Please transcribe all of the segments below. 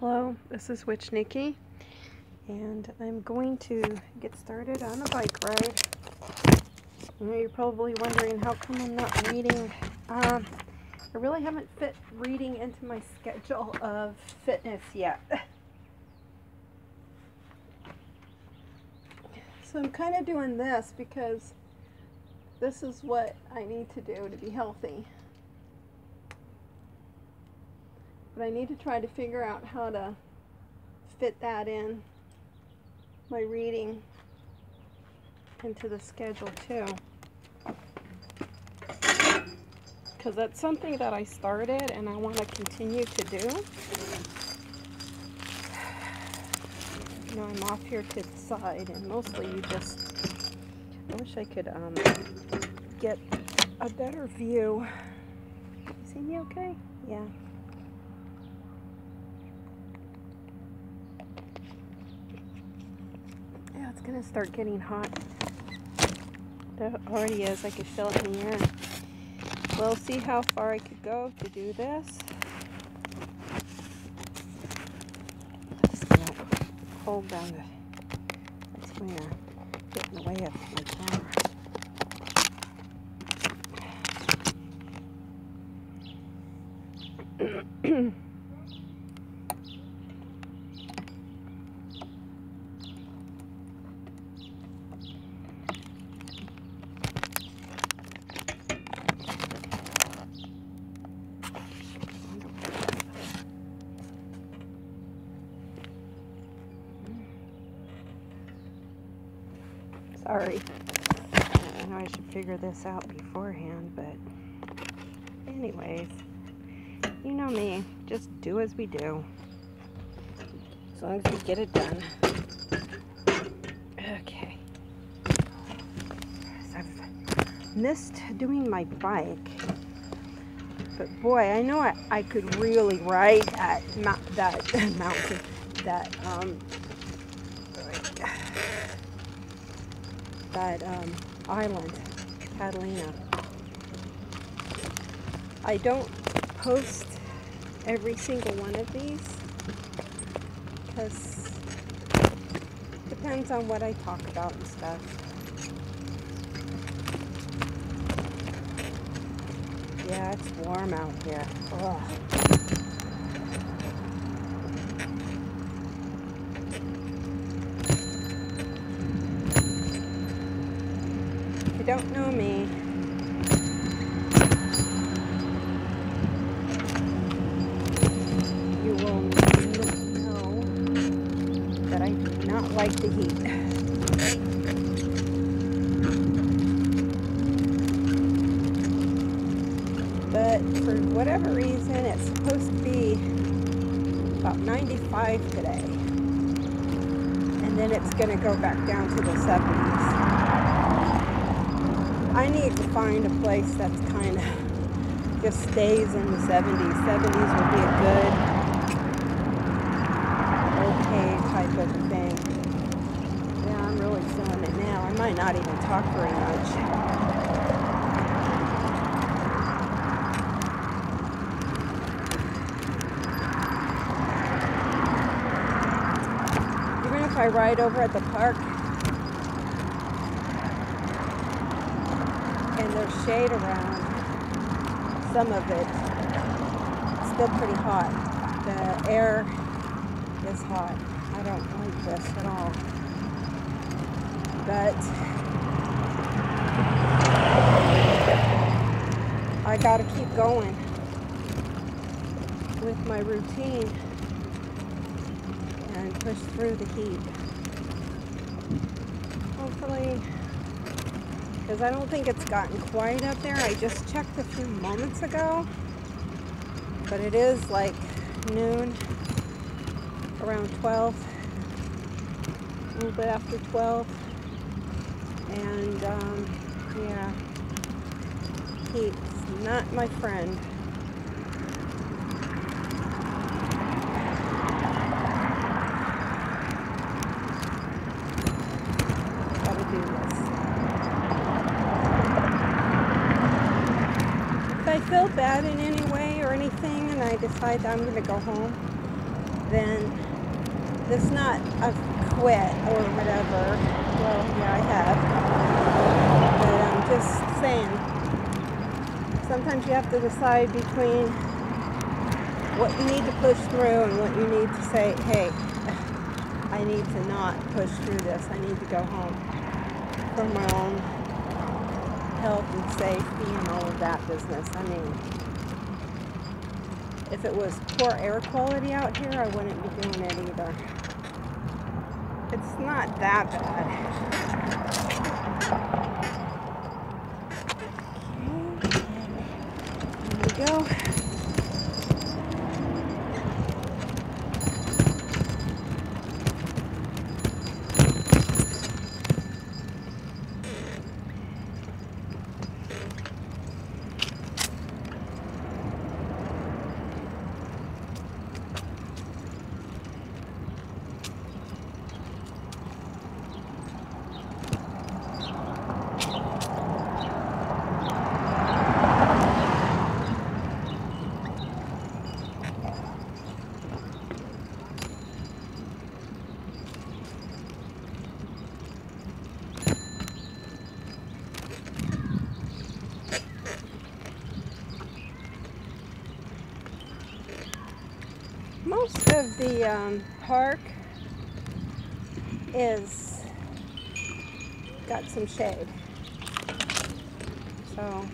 Hello, this is Witch Nikki, and I'm going to get started on a bike ride. I know you're probably wondering how come I'm not reading. Um, I really haven't fit reading into my schedule of fitness yet. So I'm kind of doing this because this is what I need to do to be healthy. But I need to try to figure out how to fit that in, my reading, into the schedule too. Because that's something that I started and I want to continue to do. You know, I'm off here to the side and mostly you just, I wish I could um, get a better view. You see me okay? Yeah. Yeah, it's gonna start getting hot. It already is, I can feel it in the air. We'll see how far I could go to do this. Just gonna hold down the, going to get in the way of my camera. Sorry. I know I should figure this out beforehand, but anyways, you know me. Just do as we do. As long as we get it done. Okay. So I've missed doing my bike. But boy, I know I, I could really ride that, that mountain, that um, that um, island, Catalina. I don't post every single one of these because depends on what I talk about and stuff. Yeah, it's warm out here. Ugh. you don't know me, you will know that I do not like the heat. But for whatever reason, it's supposed to be about 95 today. And then it's going to go back down to the 70s. I need to find a place that's kind of just stays in the 70s. 70s would be a good, okay type of thing. Yeah, I'm really feeling it now. I might not even talk very much. Even if I ride over at the park, and there's shade around some of it. It's still pretty hot. The air is hot. I don't like this at all. But I gotta keep going with my routine and push through the heat. Because I don't think it's gotten quite up there. I just checked a few moments ago, but it is like noon, around 12, a little bit after 12, and um, yeah, he's not my friend. Gotta do this. If I feel bad in any way or anything and I decide that I'm going to go home, then it's not I've quit or whatever. Well, yeah, I have. But I'm just saying, sometimes you have to decide between what you need to push through and what you need to say, hey, I need to not push through this. I need to go home for my own health and safety and all of that business. I mean, if it was poor air quality out here, I wouldn't be doing it either. It's not that bad. Okay. There we go. most of the um, park is got some shade. So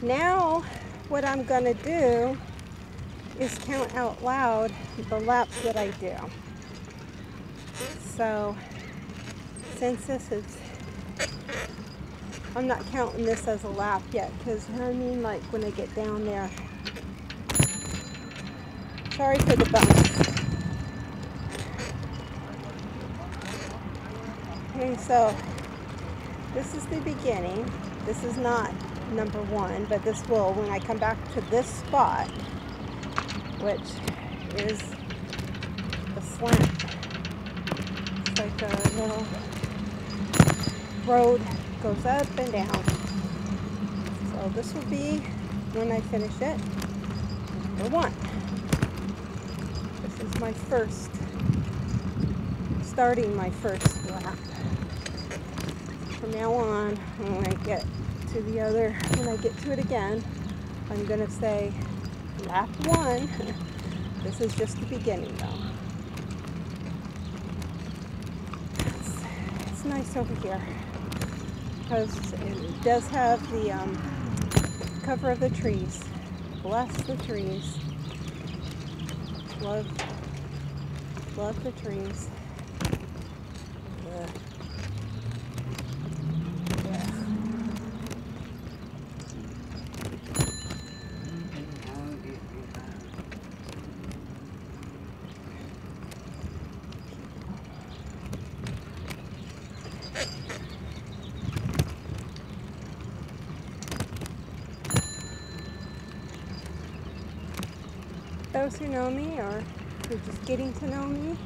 now what I'm going to do is count out loud the laps that I do. So since this is I'm not counting this as a lap yet because I mean? Like when I get down there. Sorry for the bumps okay so this is the beginning. This is not number one but this will when I come back to this spot which is the slant. It's like a little road goes up and down. So this will be, when I finish it, number one. This is my first, starting my first lap. From now on, when I get to the other, when I get to it again, I'm to say lap one. this is just the beginning though. It's nice over here because it does have the um, cover of the trees. Bless the trees. Love, love the trees. Those who know me or who are just getting to know me,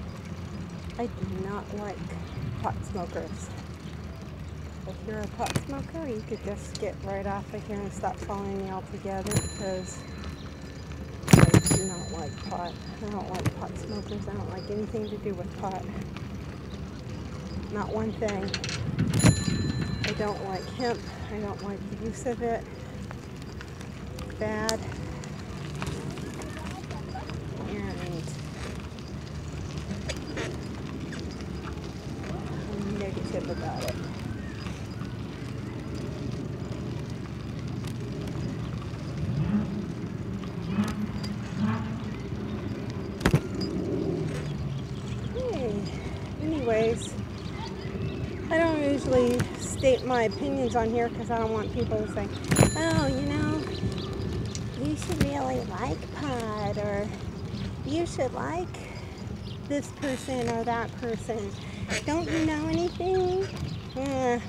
I do not like pot smokers. If you're a pot smoker, you could just get right off of here and stop following me altogether because I do not like pot. I don't like pot smokers. I don't like anything to do with pot. Not one thing. I don't like hemp. I don't like the use of it. Bad. about it. Hey, anyways, I state my opinions on here because I don't want people to say, oh, you know, you should really like pot or you should like this person or that person. Don't you know anything? Uh,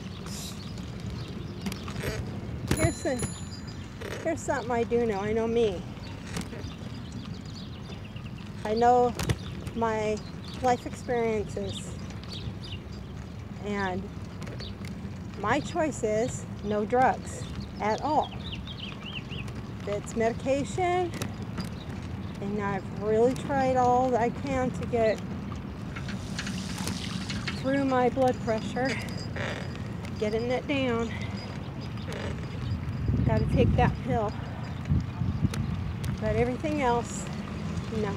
here's, a, here's something I do know. I know me. I know my life experiences. And my choice is no drugs at all. it's medication, and I've really tried all I can to get through my blood pressure, getting it down. Got to take that pill. But everything else, no.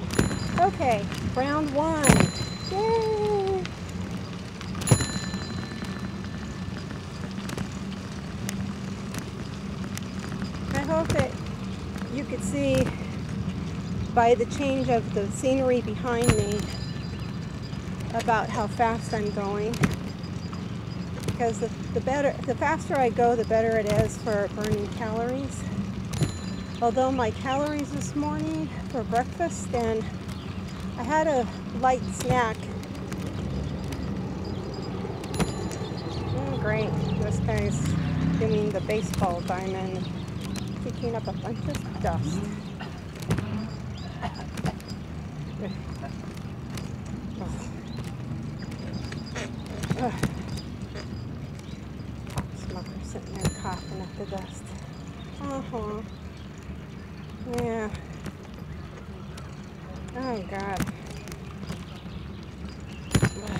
Okay, round one. Yay! I hope that see by the change of the scenery behind me about how fast I'm going. Because the, the better, the faster I go, the better it is for burning calories. Although my calories this morning for breakfast and I had a light snack. Oh, great. This guy's doing the baseball diamond, kicking up a bunch of dust. Ugh. Pot smoker sitting there coughing up the dust. Uh-huh. Yeah. Oh God. Uh,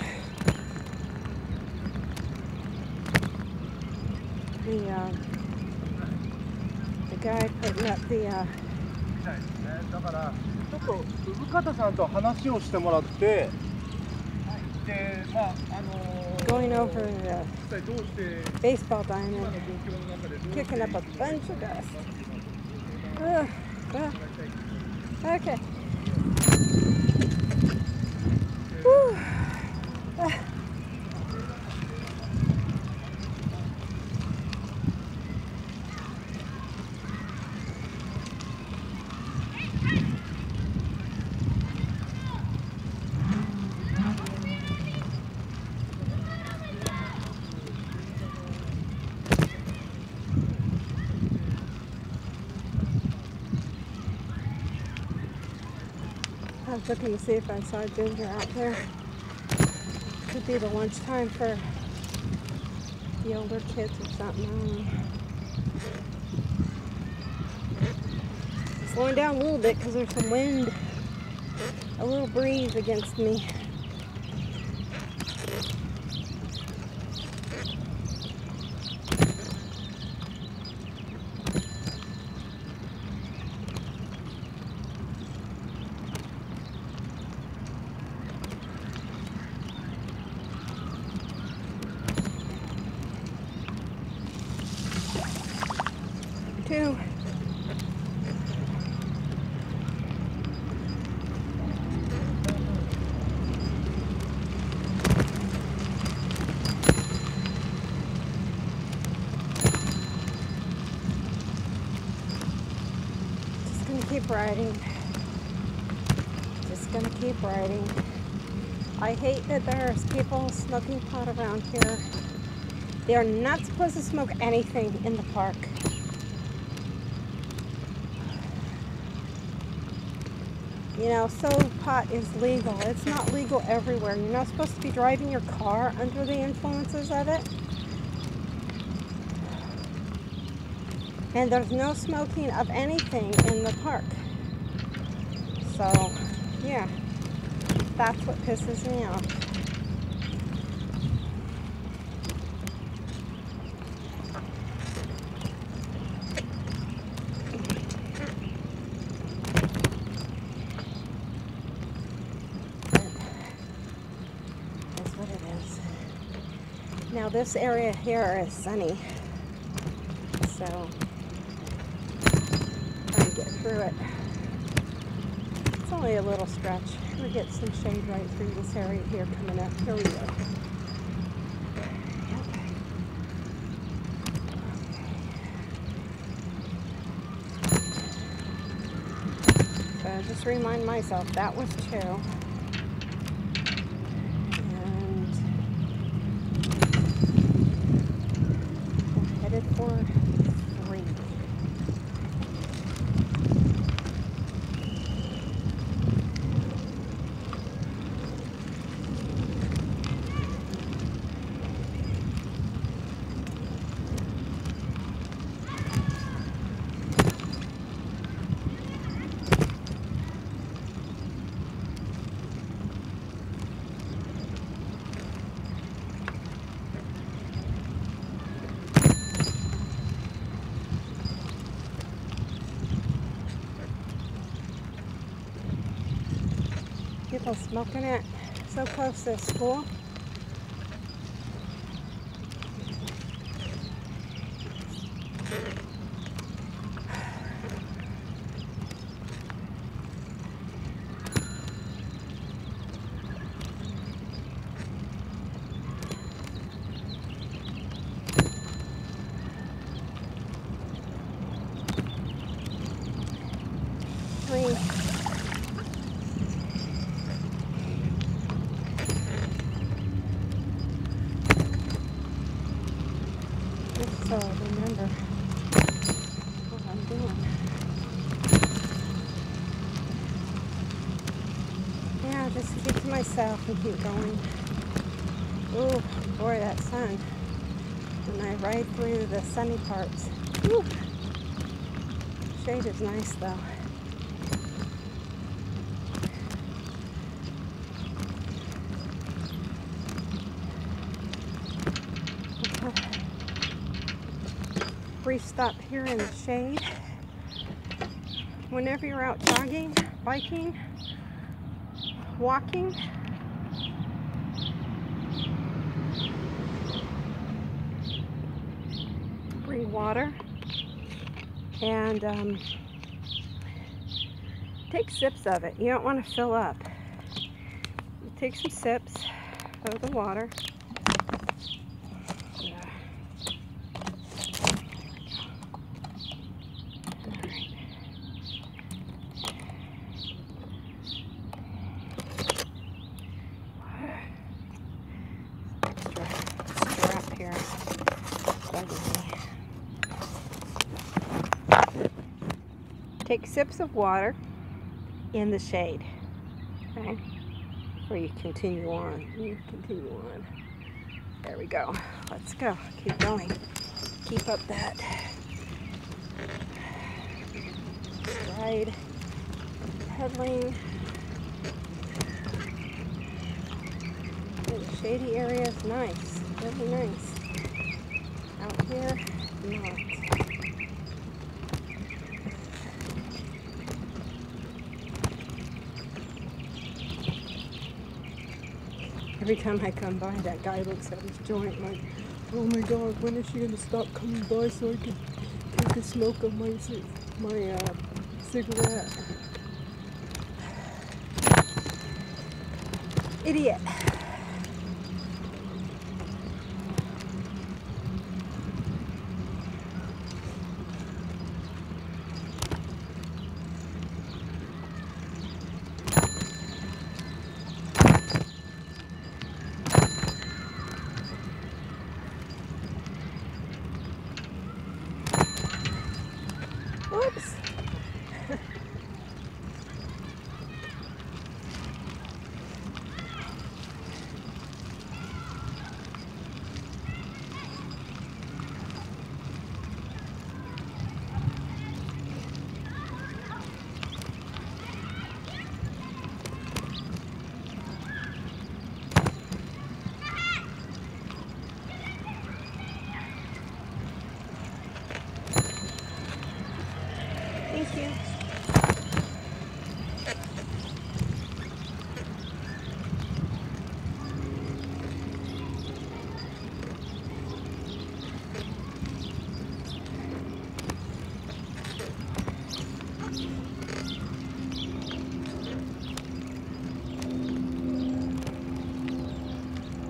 the guy putting up the uh, だからちょっと産方さんと話をしてもらって、でまああの going over the baseball 今 diamond, kicking up a bunch of dust. Ugh. Ugh. Okay. Was looking to see if I saw Ginger out there. Could be the lunchtime for the older kids or something. Slowing down a little bit because there's some wind, a little breeze against me. Two. Just gonna keep riding. Just gonna keep riding. I hate that there's people smoking pot around here. They are not supposed to smoke anything in the park. You know, so pot is legal. It's not legal everywhere. You're not supposed to be driving your car under the influences of it. And there's no smoking of anything in the park. So, yeah, that's what pisses me off. That's what it is. Now this area here is sunny. So through it. It's only a little stretch. We get some shade right through this area here coming up. Here we go. So I just remind myself that was two. And we're headed for three. people smoking it so close to school. Three. Just so I remember what I'm doing. Yeah, just myself and keep going. Ooh, boy, that sun. When I ride through the sunny parts. Ooh. Shade is nice though. Uh-huh. brief stop here in the shade. Whenever you're out jogging, biking, walking, water and um, take sips of it. You don't want to fill up. Take some sips of the water. Yeah. Extra strap here. bugging me. Take sips of water in the shade. Okay? Before you continue on. You continue on. There we go. Let's go. Keep going. Keep up that stride. Pedaling. The shady area is nice. Really nice. Out here, not. Every time I come by, that guy looks at his joint like, oh my god, when is she gonna stop coming by so I can take a smoke of my my uh, cigarette? Idiot. Oops. Thank you.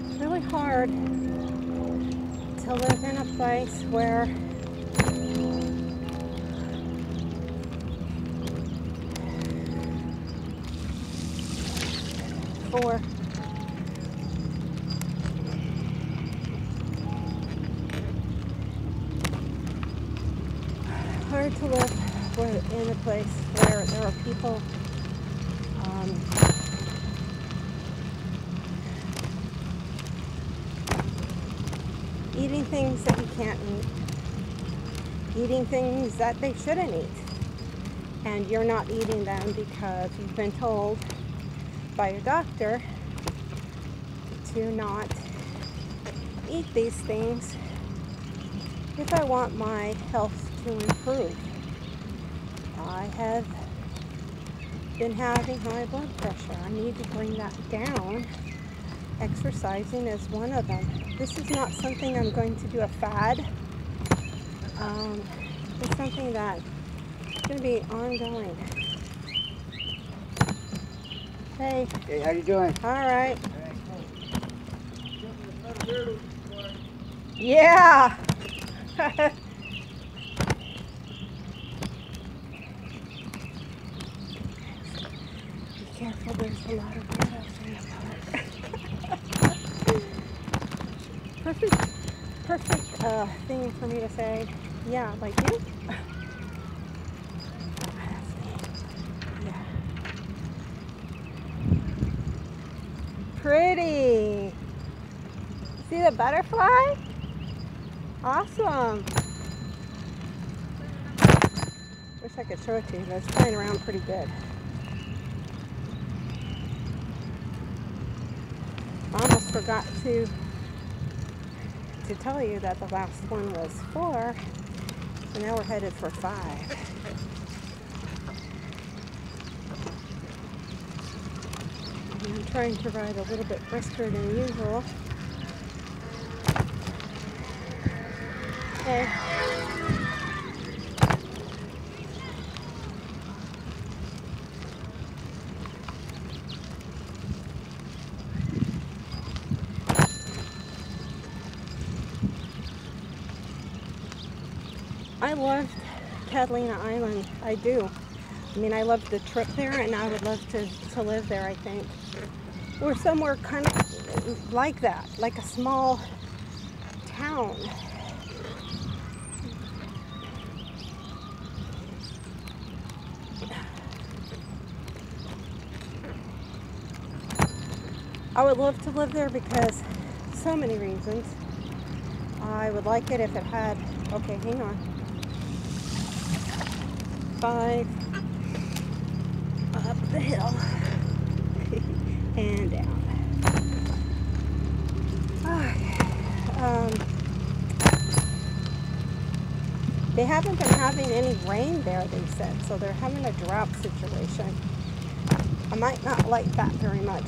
It's really hard to live in a place where for hard to live in a place where there are people um, eating things that you can't eat, eating things that they shouldn't eat, and you're not eating them because you've been told by your doctor to not eat these things if I want my health to improve. I have been having high blood pressure. I need to bring that down. Exercising is one of them. This is not something I'm going to do a fad. Um, it's something that is going to be ongoing. Hey, Hey, how you doing? all right. Yeah. Be careful, there's a lot of weirdos in the park. Perfect, perfect uh, thing for me to say. Yeah, like you. Yeah. Pretty. See the butterfly? Awesome. Wish I could show it to you, but it's flying around pretty good. I almost forgot to to tell you that the last one was four, so now we're headed for five. I'm trying to ride a little bit brisker than usual. Okay. I loved Catalina Island. I do. I mean, I loved the trip there, and I would love to, to live there, I think. Or somewhere kind of like that, like a small town. I would love to live there because so many reasons. I would like it if it had, okay, hang on. Five up the hill and down. Okay. Um, they haven't been having any rain there, they said, so they're having a drought situation. I might not like that very much.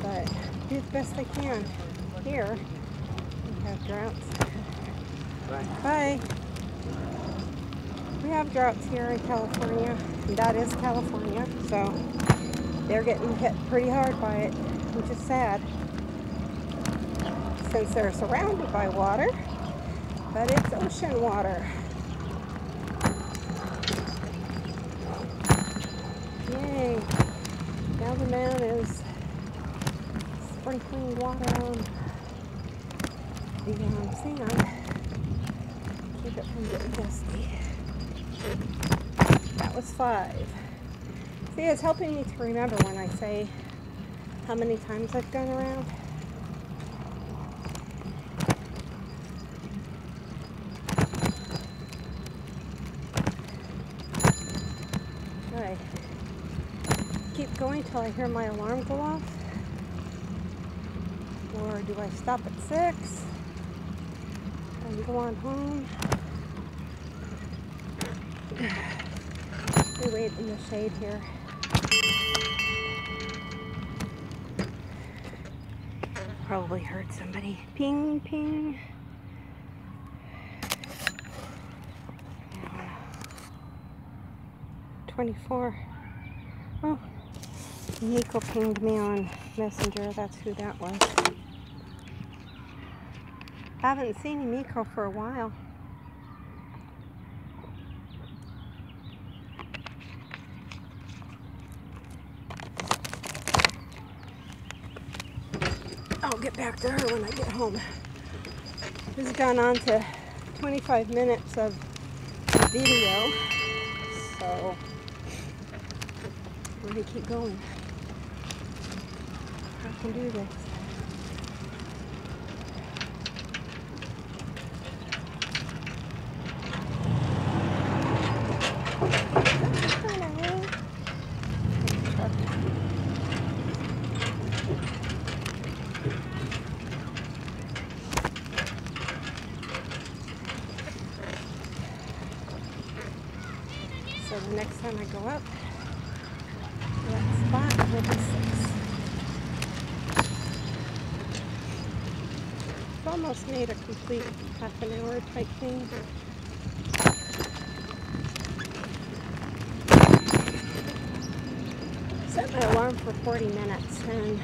But do the best I can. Here, have droughts. Bye. We have droughts here in California. That is California, so they're getting hit pretty hard by it, which is sad. Since they're surrounded by water, but it's ocean water. Yay. Now the man is sprinkling water on the um, sand. Keep it from getting dusty. That was five. See, it's helping me to remember when I say how many times I've gone around. Keep going till I hear my alarm go off. Or do I stop at six and go on home? We wait in the shade here. Probably heard somebody. Ping, ping. Twenty-four. Oh, Nico pinged me on Messenger. That's who that was. I haven't seen Nico for a while. I'll get back to her when I get home. This has gone on to 25 minutes of video, so we're gonna keep going. I can do this. Hello. Truck. the next time I go up, that spot will be six. I've almost made a complete half an hour type thing. Set my alarm for 40 minutes and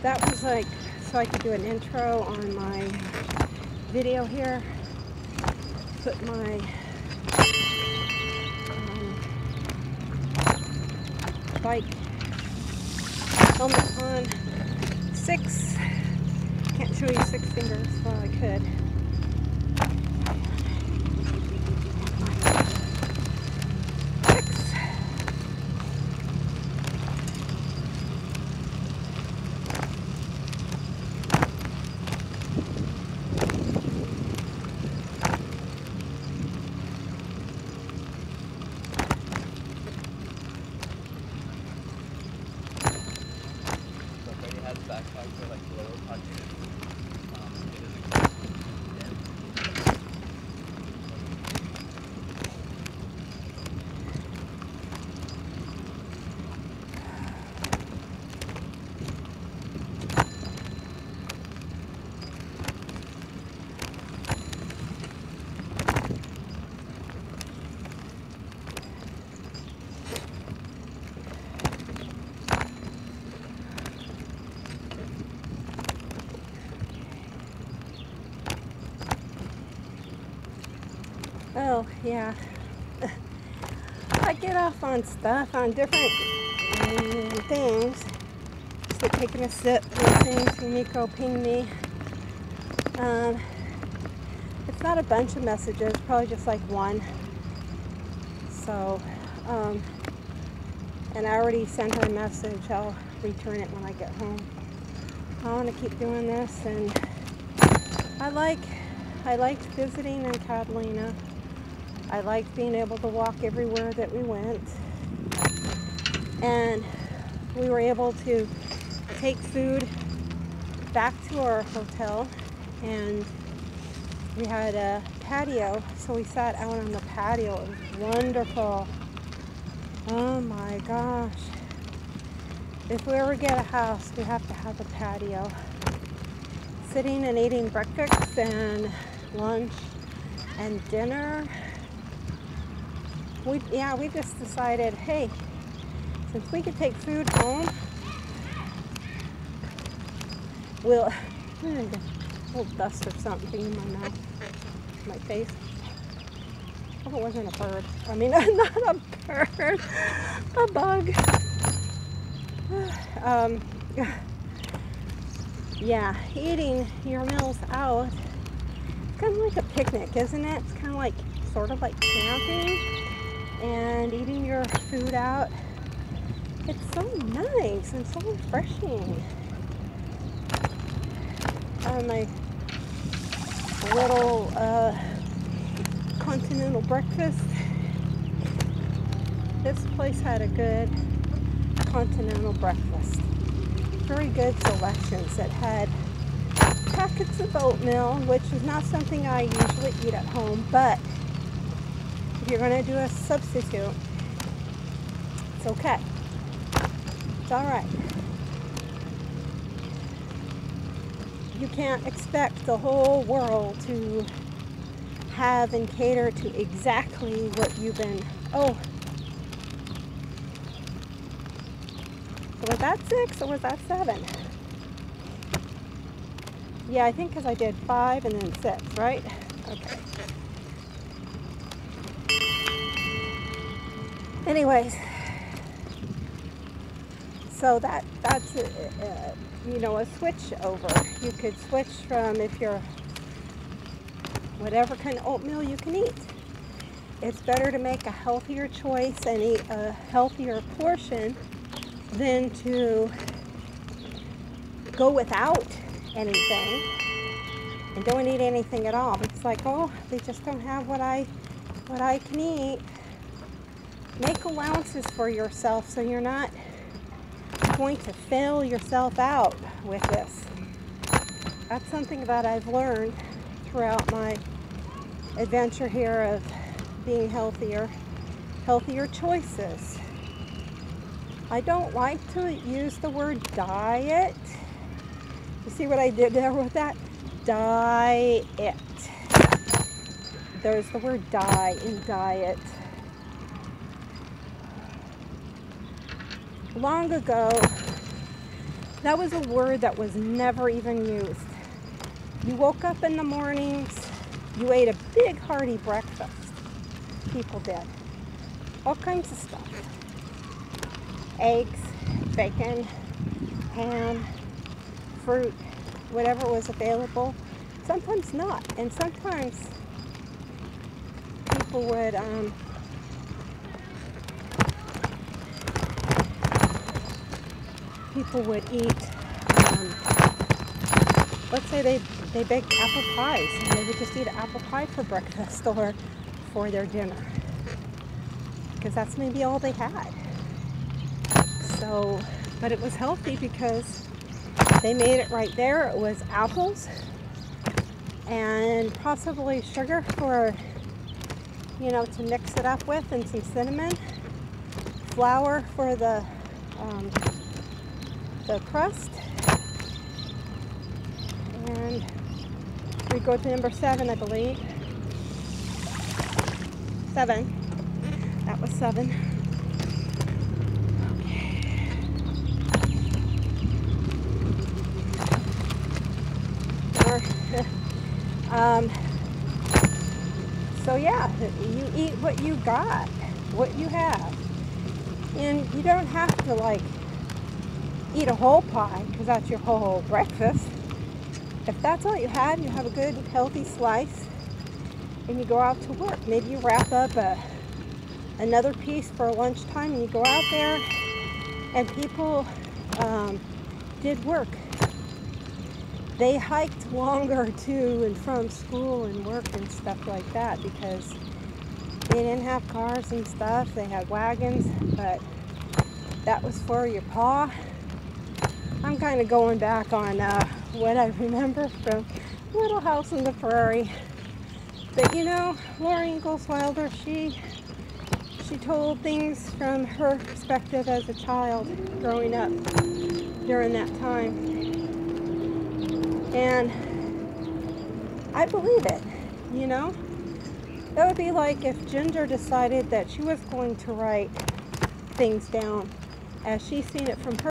that was like so I could do an intro on my video here. Put my um, bike helmet on. Six. You six fingers. Well, I could. Yeah. I get off on stuff, on different mm, things. Like taking a sip, listening to Nico ping me. Um, it's not a bunch of messages, probably just like one. So, um, and I already sent her a message. I'll return it when I get home. I want to keep doing this, and I like, I liked visiting in Catalina. I liked being able to walk everywhere that we went. And we were able to take food back to our hotel and we had a patio, so we sat out on the patio. It was wonderful. Oh my gosh. If we ever get a house, we have to have a patio. Sitting and eating breakfast and lunch and dinner we yeah we just decided hey since we could take food home we'll a little dust or something in my mouth my face. Hope it wasn't a bird. I mean not a bird a bug. Um yeah eating your meals out it's kind of like a picnic isn't it? It's kind of like sort of like camping and eating your food out. It's so nice and so refreshing. Uh, my little uh, continental breakfast. This place had a good continental breakfast. Very good selections. It had packets of oatmeal, which is not something I usually eat at home, but you're going to do a substitute, it's okay. It's all right. You can't expect the whole world to have and cater to exactly what you've been. Oh, so was that six or was that seven? Yeah, I think because I did five and then six, right? Okay. Anyways so that that's a, a, you know a switch over. You could switch from if you're whatever kind of oatmeal you can eat. It's better to make a healthier choice and eat a healthier portion than to go without anything and don't eat anything at all. It's like oh they just don't have what i what i can eat make allowances for yourself so you're not going to fail yourself out with this. That's something that I've learned throughout my adventure here of being healthier healthier choices. I don't like to use the word diet. You see what I did there with that? Diet. There's the word die in diet. Long ago, that was a word that was never even used. You woke up in the mornings, you ate a big hearty breakfast. People did. All kinds of stuff. Eggs, bacon, ham, fruit, whatever was available. Sometimes not. And sometimes people would um, people would eat um, let's say they they baked apple pies and they would just eat apple pie for breakfast or for their dinner. Because that's maybe all they had. So but it was healthy because they made it right there. It was apples and possibly sugar for you know to mix it up with and some cinnamon flour for the um, the crust. And we go to number seven, I believe. Seven. That was seven. Um, so yeah, you eat what you got, what you have. And you don't have to like eat a whole pie because that's your whole breakfast. If that's all you had, you have a good healthy slice and you go out to work. Maybe you wrap up a, another piece for lunchtime and you go out there and people um, did work. They hiked longer to and from school and work and stuff like that because they didn't have cars and stuff. They had wagons, but that was for your paw I'm kind of going back on uh, what I remember from Little House on the Prairie. But you know, Laura Ingalls Wilder, she she told things from her perspective as a child growing up during that time. And I believe it, you know? That would be like if Ginger decided that she was going to write things down as she's seen it from her